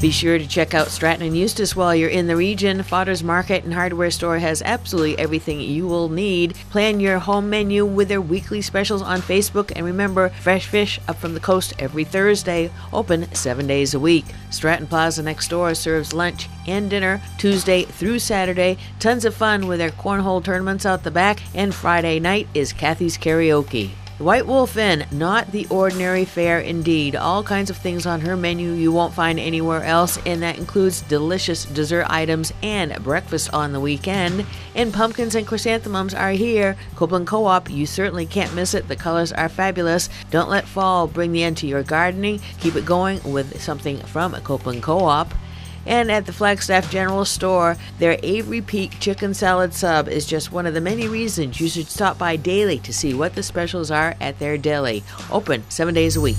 Be sure to check out Stratton and Eustis while you're in the region. Fotter's Market and Hardware Store has absolutely everything you will need. Plan your home menu with their weekly specials on Facebook. And remember, fresh fish up from the coast every Thursday, open seven days a week. Stratton Plaza next door serves lunch and dinner Tuesday through Saturday. Tons of fun with their cornhole tournaments out the back. And Friday night is Kathy's Karaoke. White Wolf Inn, not the ordinary fare indeed. All kinds of things on her menu you won't find anywhere else, and that includes delicious dessert items and breakfast on the weekend. And pumpkins and chrysanthemums are here. Copeland Co op, you certainly can't miss it. The colors are fabulous. Don't let fall bring the end to your gardening. Keep it going with something from Copeland Co op. And at the Flagstaff General Store, their Avery Peak Chicken Salad Sub is just one of the many reasons you should stop by daily to see what the specials are at their deli. Open seven days a week.